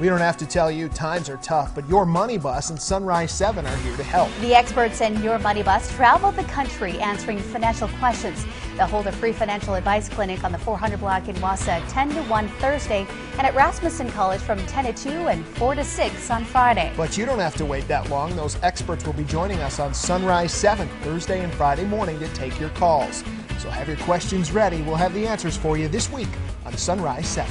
We don't have to tell you times are tough, but your Money Bus and Sunrise 7 are here to help. The experts in Your Money Bus travel the country answering financial questions. They'll hold a free financial advice clinic on the 400 block in Wausau 10 to 1 Thursday and at Rasmussen College from 10 to 2 and 4 to 6 on Friday. But you don't have to wait that long. Those experts will be joining us on Sunrise 7 Thursday and Friday morning to take your calls. So have your questions ready. We'll have the answers for you this week on Sunrise 7.